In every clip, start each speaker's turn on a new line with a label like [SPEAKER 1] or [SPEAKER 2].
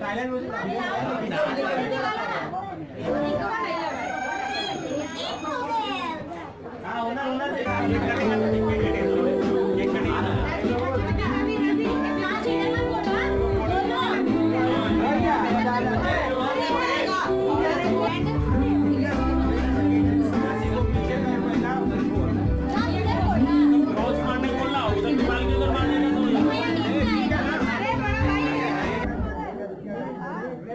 [SPEAKER 1] Silent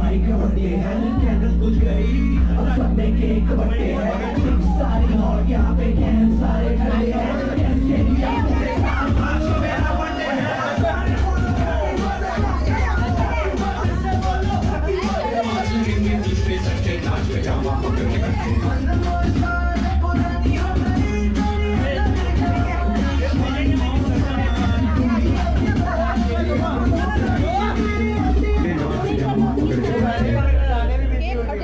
[SPEAKER 1] बच गया candle बुझ गई अब सब में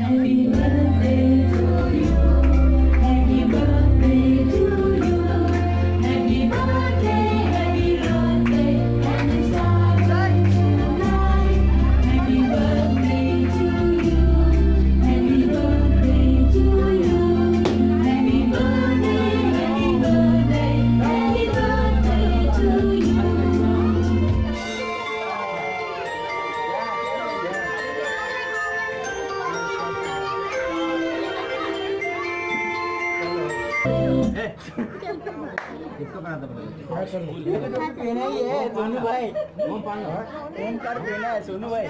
[SPEAKER 1] निकाल दें किसको बनाता पता
[SPEAKER 2] पेन है सोनू भाई है सोनू भाई।